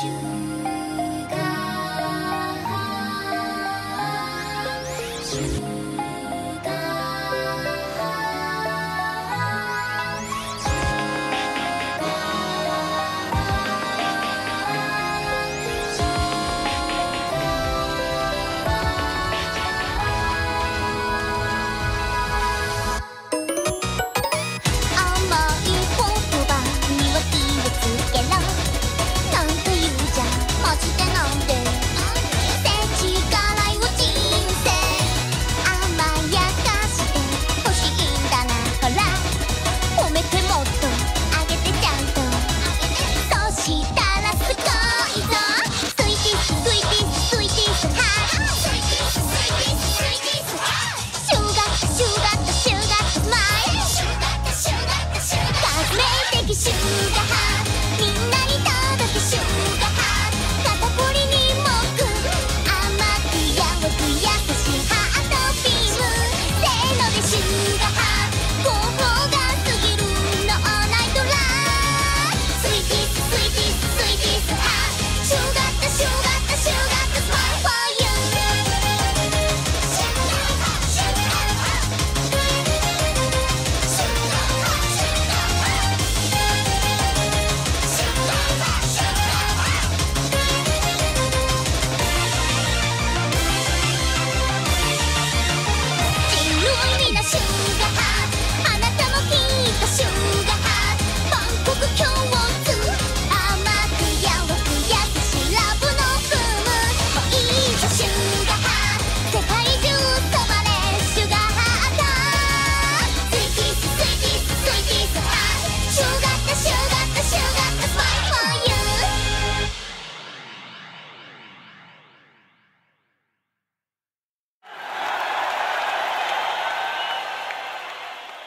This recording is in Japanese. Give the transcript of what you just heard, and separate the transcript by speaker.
Speaker 1: Sugar, sugar. the.